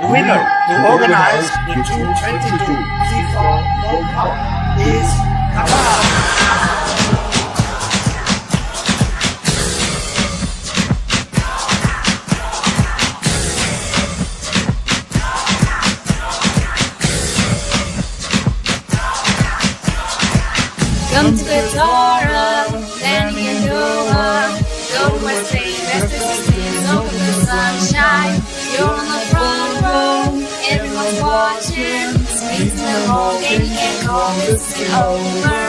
The winner to organize the 2022 FIFA World Cup is Qatar. Come to Qatar, landing in Doha. Go to West Bay, best assistance, open the sunshine. Speak to the whole game, you can't call this is over.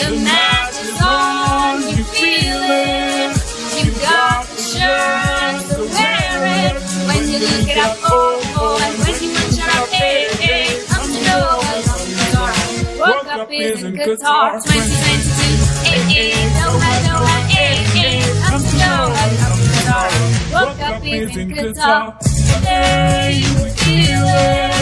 The match is on, you feel it. You got the shirt, so wear it. When you look it up, oh, oh, and when you up, hey, hey, come to Doha, come to Qatar. World Cup is in Qatar 2022. Eh, eh, eh, eh. Come to Doha, come to Qatar. World Cup is in Qatar. Today we feel it.